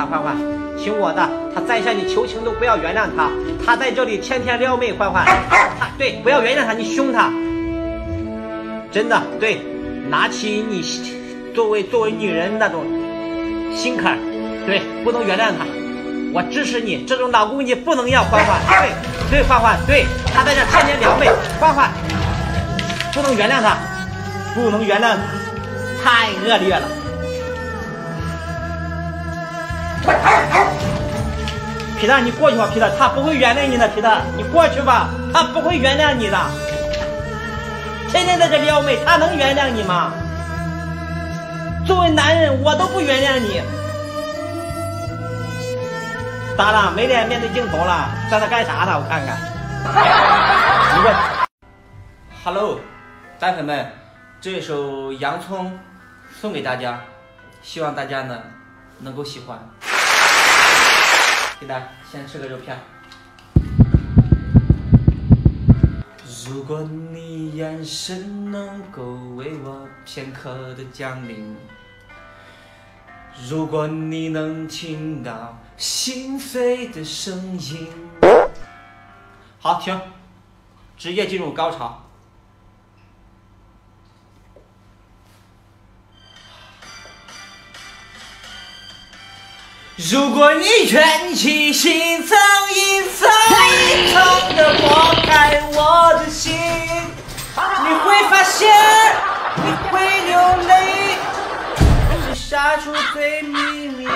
大欢欢，听我的，他再向你求情都不要原谅他，他在这里天天撩妹，欢欢，他对，不要原谅他，你凶他，真的对，拿起你作为作为女人那种心坎，对，不能原谅他，我支持你，这种老公你不能要，欢欢，对对，欢欢，对，他在这天天撩妹，欢欢，不能原谅他，不能原谅他，太恶劣了。皮特，你过去吧，皮特，他不会原谅你的，皮特，你过去吧，他不会原谅你的。天天在这撩妹，他能原谅你吗？作为男人，我都不原谅你。咋了？没脸面对镜头了？在那干啥呢？我看看。你问。Hello，蛋粉们，这首《洋葱》送给大家，希望大家呢能够喜欢。给大家先吃个肉片。如果你眼神能够为我片刻的降临，如果你能听到心碎的声音，好停，直接进入高潮。如果你愿意一层一层一层的剥开我的心你会发现你会流泪是杀出最秘密。